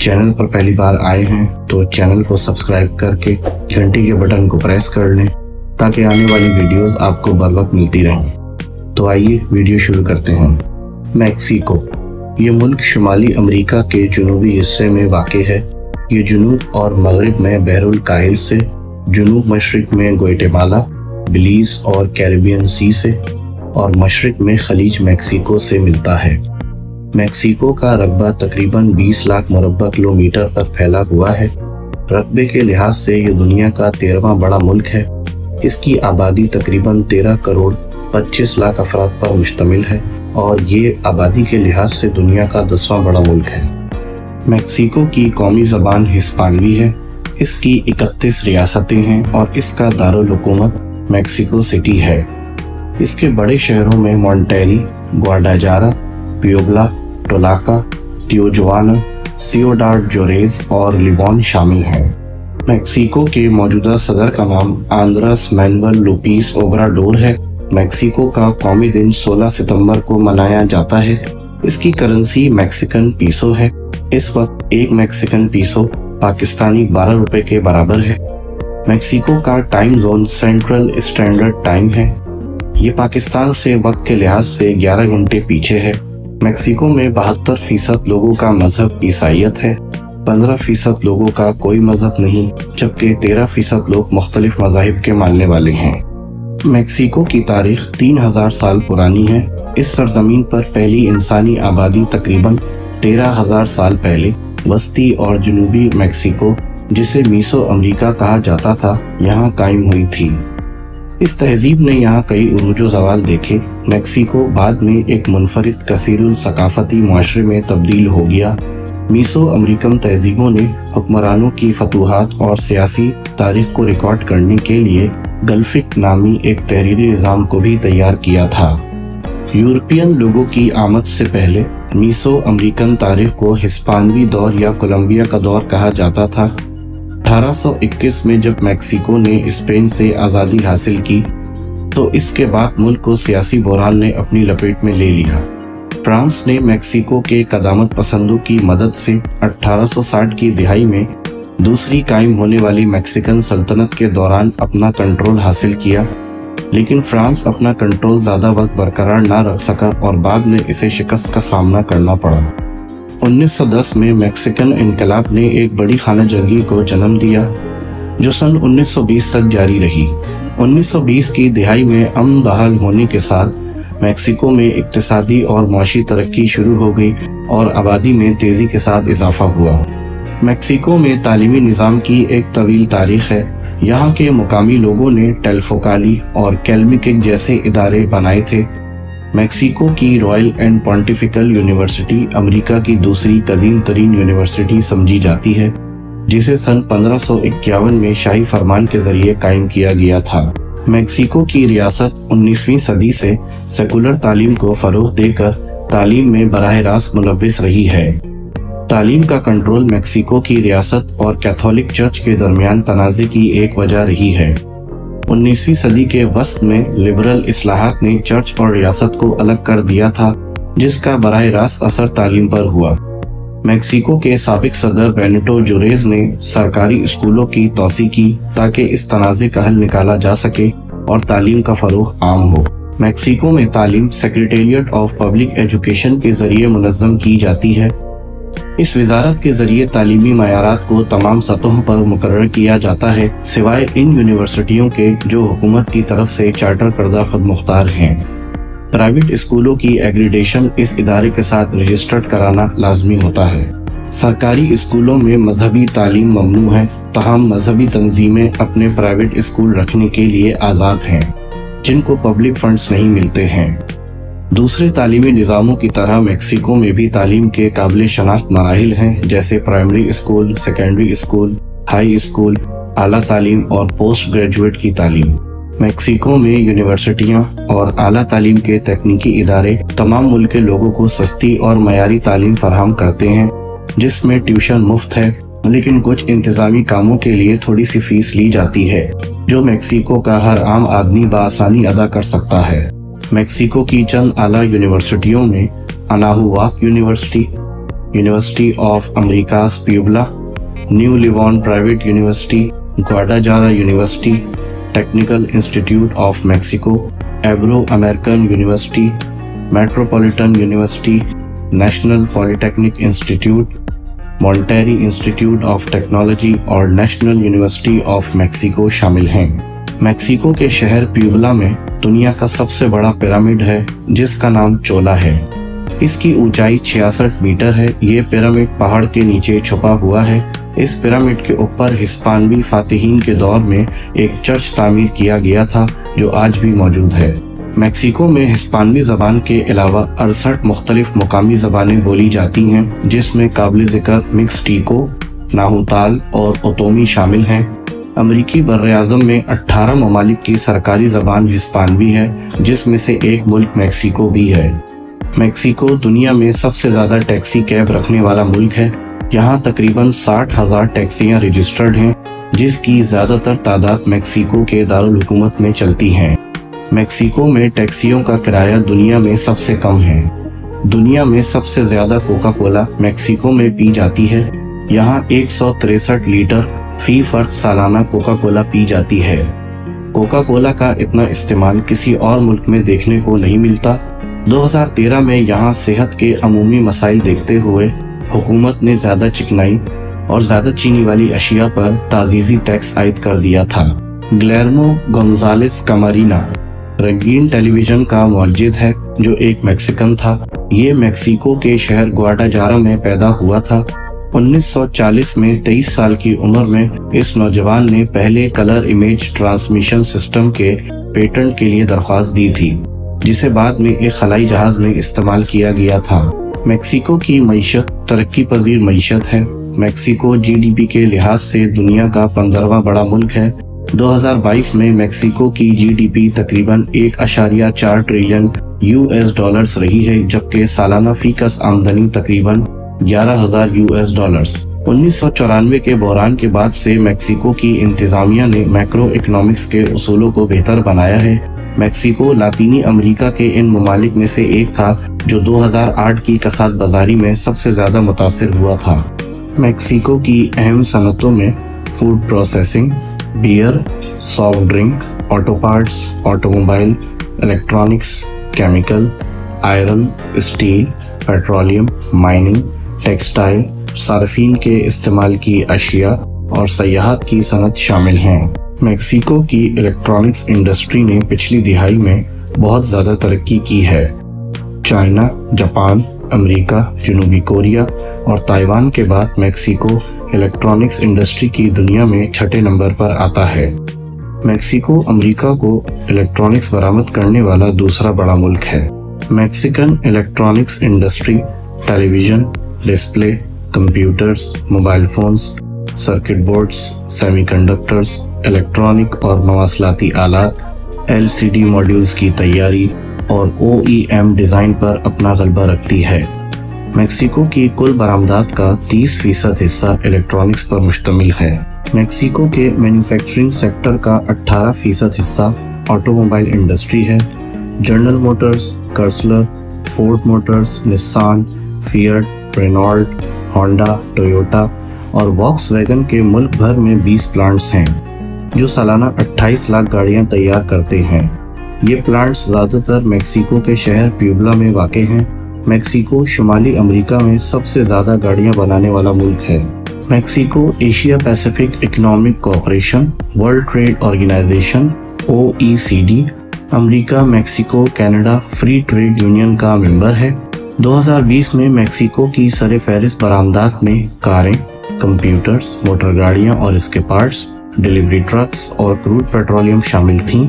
Channel पर पहली बार आए हैं तो चैनल को सब्सक्राइब करके घंटी के बटन को प्रेस कर लें, ताकि आने वाली वीडियोस आपको बर वक्त मिलती रहें। तो आइए वीडियो शुरू करते हैं। मैक्सिको। ये मुल्क शुमाली अमेरिका के जनूबी हिस्से में वाक़ है। ये जुनूब और मगरब में बहरुल काहिल से, जुनूब मशरक में गोइटेमाला बिलीज और कैरिबियन सी से, और मशरक में खलीज मैक्सिको से मिलता है। मैक्सिको का रकबा तकरीबन 20 लाख मुरबा किलोमीटर पर फैला हुआ है। रकबे के लिहाज से ये दुनिया का तेरहवा बड़ा मुल्क है। इसकी आबादी तकरीबन 13 करोड़ 25 लाख अफराद पर मुश्तमिल है और ये आबादी के लिहाज से दुनिया का दसवां बड़ा मुल्क है। मैक्सिको की कौमी ज़बान हिस्पानवी है। इसकी इकतीस रियासतें हैं और इसका दारकूमत मैक्सिको सिटी है। इसके बड़े शहरों में मॉन्टेरी ग्वाडाजारा पियोबला टोलाका टियोजवाना सियोडार्ड जोरेज और लिबॉन शामिल हैं। मैक्सिको के मौजूदा सदर का नाम आंद्रस मैनुअल लुपीस ओब्राडोर है। मैक्सिको का कौमी दिन 16 सितंबर को मनाया जाता है। इसकी करेंसी मैक्सिकन पीसो है। इस वक्त एक मैक्सिकन पीसो पाकिस्तानी बारह रुपए के बराबर है। मैक्सिको का time zone central standard time है। ये पाकिस्तान से वक्त के लिहाज से 11 घंटे पीछे है। मैक्सिको में बहत्तर फ़ीसद लोगों का मज़हब ईसाइत है, पंद्रह फ़ीसद लोगों का कोई मज़हब नहीं, जबकि तेरह फ़ीसद लोग मुख्तलिफ़ मजाहिब के मानने वाले हैं। मेक्सिको की तारीख तीन हज़ार साल पुरानी है, इस सरजमीन पर पहली इंसानी आबादी तकरीबन तेरह हज़ार साल पहले वस्ती और जनूबी मैक्सिको, जिसे मीसो अमेरिका कहा जाता था, यहाँ कायम हुई थी। इस तहजीब ने यहाँ कई उरूज जवाल देखे। मैक्सिको बाद में एक मुनफरद कसीर सकाफती माशरे में तब्दील हो गया। मीसो अमरीकन तहजीबों ने हुक्मरानों की फतूहत और सियासी तारीख को रिकॉर्ड करने के लिए गल्फिक नामी एक तहरीरी निज़ाम को भी तैयार किया था। यूरोपियन लोगों की आमद से पहले मीसो अमरीकन तारीख को हिस्पानवी दौर या कोलंबिया का दौर कहा जाता था। 1821 में जब मैक्सिको ने स्पेन से आज़ादी हासिल की तो इसके बाद मुल्क को सियासी बहरान ने अपनी लपेट में ले लिया। फ्रांस ने मैक्सिको के कदामत पसंदों की मदद से 1860 की दिहाई में दूसरी कायम होने वाली मैक्सिकन सल्तनत के दौरान अपना कंट्रोल हासिल किया, लेकिन फ्रांस अपना कंट्रोल ज़्यादा वक्त बरकरार ना रख सका और बाद में इसे शिकस्त का सामना करना पड़ा। 1910 में मैक्सिकन इनकलाब ने एक बड़ी खाना जंगी को जन्म दिया, जो सन 1920 तक जारी रही। 1920 की दिहाई में अमन बहाल होने के साथ मैक्सिको में इकतसादी और माशी तरक्की शुरू हो गई और आबादी में तेज़ी के साथ इजाफा हुआ। मैक्सिको में तालीमी निज़ाम की एक तवील तारीख है। यहाँ के मुकामी लोगों ने टेल्फोकाली और कैलमिकिक जैसे इदारे बनाए थे। मैक्सिको की Royal and Pontifical University America की दूसरी कदीम तरीन यूनिवर्सिटी समझी जाती है, जिसे सन पंद्रह में शाही फरमान के ज़रिए कायम किया गया था। मैक्सिको की रियासत 19वीं सदी से सेकुलर तालीम को फरोग देकर तालीम में बरह रास्त मुलविस रही है। तालीम का कंट्रोल मेक्सिको की रियासत और कैथोलिक चर्च के दरमियान तनाज़े की एक वजह रही है। 19वीं सदी के वस्त में लिबरल असलाहत ने चर्च और रियासत को अलग कर दिया था, जिसका बरह रास्त असर तालीम पर हुआ। मेक्सिको के सबक सदर बेनिटो जुरेज ने सरकारी स्कूलों की तोसी की ताकि इस तनाज़े का हल निकाला जा सके और तालीम का फरोख आम हो। मैक्सिको में तालीम सेक्रेटेरिएट ऑफ़ पब्लिक एजुकेशन के ज़रिए मुनज़म की जाती है। इस वजारत के ज़रिए तालीमी मैारात को तमाम सतहों पर मुकर किया जाता है, सिवाय इन यूनिवर्सिटियों के जो हुकूमत की तरफ़ से चार्टर करदा खुद मुख्तार हैं। प्राइवेट स्कूलों की एग्रीडेशन इस इदारे के साथ रजिस्टर्ड कराना लाजमी होता है। सरकारी स्कूलों में मजहबी तालीम ममनू है तहम मजहबी तंजीमें अपने प्राइवेट स्कूल रखने के लिए आज़ाद हैं, जिनको पब्लिक फंड्स नहीं मिलते हैं। दूसरे तालीमी निज़ामों की तरह मेक्सिको में भी तालीम के काबिल शनाख्त मराहल हैं, जैसे primary school, secondary school, high school, आला तालीम और पोस्ट ग्रेजुएट की तालीम। मैक्सिको में यूनिवर्सिटियाँ और आला तालीम के तकनीकी इदारे तमाम मुल्क के लोगों को सस्ती और मयारी तालीम फराहम करते हैं, जिसमें ट्यूशन मुफ़्त है, लेकिन कुछ इंतजामी कामों के लिए थोड़ी सी फ़ीस ली जाती है, जो मैक्सिको का हर आम आदमी बसानी अदा कर सकता है। मैक्सिको की चंद आला यूनिवर्सिटियों में Anahuac University University of America Puebla New Leon Private University Guadalajara University Technical Institute of Mexico Ibero American University Metropolitan University National Polytechnic Institute Monterrey Institute of Technology और नेशनल यूनिवर्सिटी ऑफ़ मैक्सिको शामिल हैं। Mexico के शहर प्यूबला में दुनिया का सबसे बड़ा पिरामिड है, जिसका नाम चोला है। इसकी ऊंचाई छियासठ मीटर है। ये पिरामिड पहाड़ के नीचे छुपा हुआ है। इस पिरामिड के ऊपर हिस्पानवी फातिहीन के दौर में एक चर्च तामीर किया गया था, जो आज भी मौजूद है। मैक्सिको में हिस्पानवी जबान के अलावा अड़सठ मुख्तलिफ़ मुकामी जबानें बोली जाती हैं, जिसमें काबिल ज़िक्र मिक्स टीको, नाहुताल और ओतोमी शामिल हैं। अमरीकी बर में 18 ममालिक की सरकारी जबान हिस्पानवी है, जिसमें से एक मुल्क मैक्सिको भी है। मैक्सिको दुनिया में सबसे ज़्यादा टैक्सी कैब रखने वाला मुल्क है। यहाँ तकरीबन साठ हज़ार टैक्सियाँ रजिस्टर्ड हैं, जिसकी ज़्यादातर तादाद मैक्सिको के दारुल हुकूमत में चलती हैं। मैक्सिको में टैक्सियों का किराया दुनिया में सबसे कम है। दुनिया में सबसे ज़्यादा कोका कोला मैक्सिको में पी जाती है। यहाँ एक लीटर फ़ी फर्द सालाना कोका कोला पी जाती है। कोका कोला का इतना इस्तेमाल किसी और मुल्क में देखने को नहीं मिलता। 2013 में यहाँ सेहत के अमूमी मसाइल देखते हुए हुकूमत ने ज़्यादा चिकनाई और ज़्यादा चीनी वाली अशिया पर ताजीजी टैक्स आयद कर दिया था। ग्लैरमो गोन्जालेस कमारीना, रंगीन टेलीविज़न का मस्जिद है, जो एक मैक्सिकन था। ये मैक्सिको के शहर ग्वाडाजारा में पैदा हुआ था। 1940 में 23 साल की उम्र में इस नौजवान ने पहले कलर इमेज ट्रांसमिशन सिस्टम के पेटेंट के लिए दरख्वास्त दी थी, जिसे बाद में एक खलाई जहाज़ में इस्तेमाल किया गया था। मेक्सिको की मीशत तरक्की पजीर मीशत है। मैक्सिको जीडीपी के लिहाज से दुनिया का पंद्रहवा बड़ा मुल्क है। 2022 में मेक्सिको की जीडीपी तकरीबन एक अशारिया चार ट्रिलियन यूएस डॉलर्स रही है, जबकि सालाना फीकस आमदनी तकरीबन ग्यारह हज़ार यूएस डॉलर्स उन्नीस के बहरान के बाद से मैक्सिको की इंतजामिया ने मैक्रो इकोनॉमिक्स के उसूलों को बेहतर बनाया है। मैक्सिको, लातीनी अमेरिका के इन ममालिक में से एक था, जो 2008 की कसाद बाजारी में सबसे ज़्यादा मुतासर हुआ था। मैक्सिको की अहम सनतों में food processing beer soft drink auto parts automobile electronics chemical iron steel petroleum mining textile, सार्फिन के इस्तेमाल की अशिया और सयाहत की सनत शामिल हैं। मैक्सिको की इलेक्ट्रॉनिक्स इंडस्ट्री ने पिछली दिहाई में बहुत ज़्यादा तरक्की की है। चाइना, जापान, अमेरिका, जनूबी कोरिया और ताइवान के बाद मैक्सिको इलेक्ट्रॉनिक्स इंडस्ट्री की दुनिया में छठे नंबर पर आता है। मैक्सिको, अमेरिका को इलेक्ट्रॉनिक्स बरामद करने वाला दूसरा बड़ा मुल्क है। Mexican electronics industry, television display computers mobile phones circuit boards semiconductors, electronic और मवासलाती आलात एलसीडी मॉड्यूल्स की तैयारी और ओईएम डिज़ाइन पर अपना गलबा रखती है। मेक्सिको की कुल बरामदात का 30 फ़ीसद हिस्सा इलेक्ट्रॉनिक्स पर मुश्तमिल है। मेक्सिको के मैन्युफैक्चरिंग सेक्टर का 18 फ़ीसद हिस्सा ऑटोमोबाइल इंडस्ट्री है। General Motors Chrysler Ford Motors Nissan Fiat Renault Honda Toyota और वॉक्स के मुल्क भर में 20 प्लांट्स हैं, जो सालाना 28 लाख गाड़ियाँ तैयार करते हैं। ये प्लांट्स ज़्यादातर मेक्सिको के शहर प्यूबला में वाक़ हैं। मेक्सिको शुमाली अमेरिका में सबसे ज़्यादा गाड़ियाँ बनाने वाला मुल्क है। Mexico Asia Pacific Economic Cooperation World Trade Organisation, ओ America, Mexico, Canada, free trade union का मेंबर है। 2020 में मेक्सिको की सर फहरिस्त बरामदात में कारें कंप्यूटर्स मोटर गाड़ियाँ और इसके पार्ट्स डिलीवरी ट्रक्स और क्रूड पेट्रोलियम शामिल थीं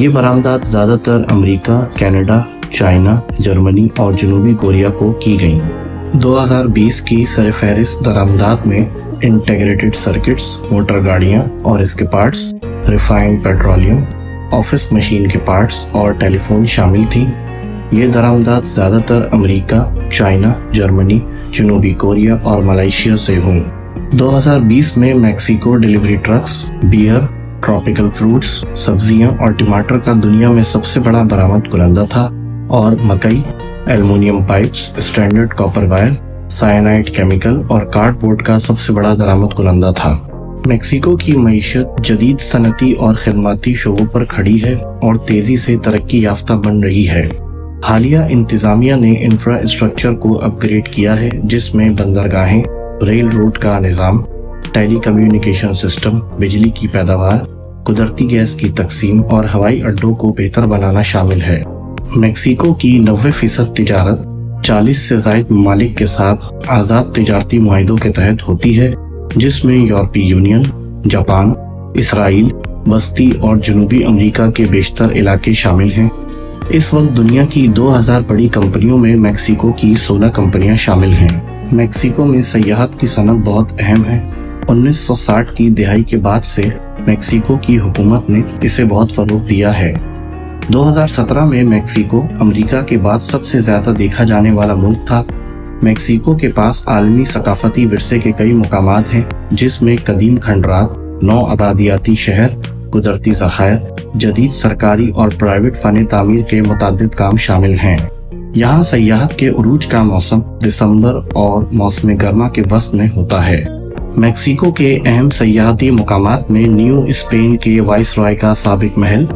ये बरामदात ज़्यादातर अमेरिका कनाडा, चाइना जर्मनी और जनूबी कोरिया को की गईं। 2020 की सरफहरिस्त दरामदात में इंटेग्रेटेड सर्किट्स मोटर गाड़ियाँ और इसके parts refined petroleum office machine के पार्ट्स और टेलीफोन शामिल थी ये दरामदात ज़्यादातर अमेरिका, चाइना जर्मनी जनूबी कोरिया और मलेशिया से हुई। 2020 में Mexico delivery trucks beer tropical fruits सब्ज़ियाँ और टमाटर का दुनिया में सबसे बड़ा बरामद कुनंदा था और मकई aluminium pipes standard copper wire cyanide chemical और कार्डबोर्ड का सबसे बड़ा दरामद कुनंदा था। मेक्सिको की मीशत जदीद सनती और खदमाती शोबों पर खड़ी है और तेज़ी से तरक्की याफ्ता बन रही है। हालिया इंतजामिया ने इंफ्रास्ट्रक्चर को अपग्रेड किया है, जिसमें बंदरगाहें रेल रोड का निज़ाम टेली कम्युनिकेशन सिस्टम बिजली की पैदावार, कुदरती गैस की तकसीम और हवाई अड्डों को बेहतर बनाना शामिल है। मेक्सिको की नबे फ़ीसद तजारत 40 से जायद ममालिक के साथ आज़ाद तजारती माहों के तहत होती है, जिसमें यूरोपीय यूनियन, जापान, इसराइल, बस्ती और जनूबी अमेरिका के बेशतर इलाके शामिल हैं। इस वक्त दुनिया की 2000 बड़ी कंपनियों में मैक्सिको की 16 कंपनियाँ शामिल हैं। मैक्सिको में सयाहत की सनत बहुत अहम है। 1960 की दिहाई के बाद से मैक्सिको की हुकूमत ने इसे बहुत फरोग दिया है। 2017 में मैक्सिको अमेरिका के बाद सबसे ज़्यादा देखा जाने वाला मुल्क था। मैक्सिको के पास आलमी सकाफती विरसे के कई मकाम हैं, जिसमें कदीम खंडरात नौ आबादियाती शहर, कुदरती जखायर जदीद सरकारी और प्राइवेट फन तामीर के मुतद काम शामिल हैं। यहाँ सयाहत के उरूज का मौसम दिसंबर और मौसम गर्मा के वस्त में होता है। मैक्सिको के अहम सयाहती मकाम में न्यू स्पेन के वाइस रॉय का सबक महल,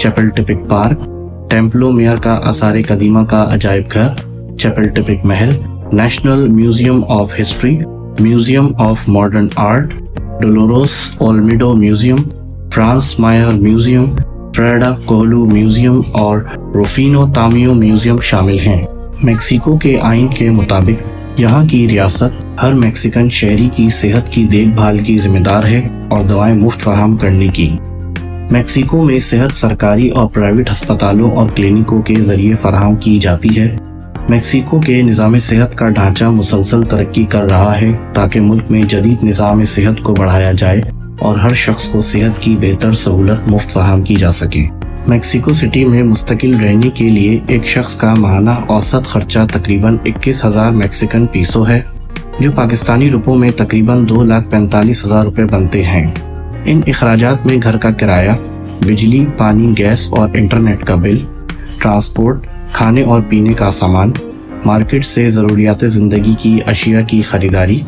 चपल टिपिक पार्क, टेम्पलो मेयर का आसार कदीमा का अजायब घर, Chapultepec Mahal, National Museum of History, Museum of Modern Art, Dolores Olmedo Museum Franz Mayer Museum Frida Kahlo Museum और रोफिनो तामियो म्यूज़ियम शामिल हैं। मेक्सिको के आइन के मुताबिक, यहाँ की रियासत हर मैक्सिकन शहरी की सेहत की देखभाल की जिम्मेदार है और दवाएँ मुफ़्त फराहम करने की। मेक्सिको में सेहत सरकारी और प्राइवेट अस्पतालों और क्लिनिकों के ज़रिए फराहम की जाती है। मेक्सिको के निज़ाम सेहत का ढांचा मुसलसल तरक्की कर रहा है ताकि मुल्क में जदीद निज़ाम सेहत को बढ़ाया जाए। और हर शख्स को सेहत की बेहतर सहूलत मुफ़्त फराम की जा सके। मेक्सिको सिटी में मुस्तकिल रहने के लिए एक शख्स का माहाना औसत खर्चा तकरीबन इक्कीस हज़ार मैक्सिकन पीसो है, जो पाकिस्तानी रुपयों में तकरीबन दो लाख पैंतालीस हज़ार रुपये बनते हैं। इन अखराज में घर का किराया, बिजली, पानी, गैस और इंटरनेट का बिल, ट्रांसपोर्ट, खाने और पीने का सामान, मार्केट से ज़रूरियात ज़िंदगी की अशिया की ख़रीदारी,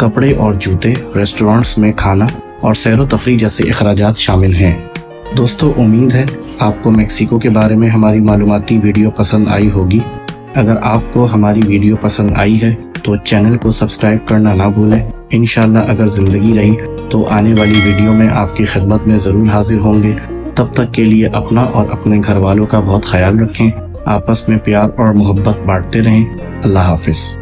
कपड़े और जूते, रेस्टोरेंट्स में खाना और सैर तफरी जैसे अखराज शामिल हैं। दोस्तों, उम्मीद है आपको मेक्सिको के बारे में हमारी मालूमती वीडियो पसंद आई होगी। अगर आपको हमारी वीडियो पसंद आई है तो चैनल को सब्सक्राइब करना ना भूलें। इन अगर ज़िंदगी रही तो आने वाली वीडियो में आपकी खिदमत में ज़रूर हाजिर होंगे। तब तक के लिए अपना और अपने घर वालों का बहुत ख्याल रखें। आपस में प्यार और मोहब्बत बांटते रहें। अल्लाह हाफिज़।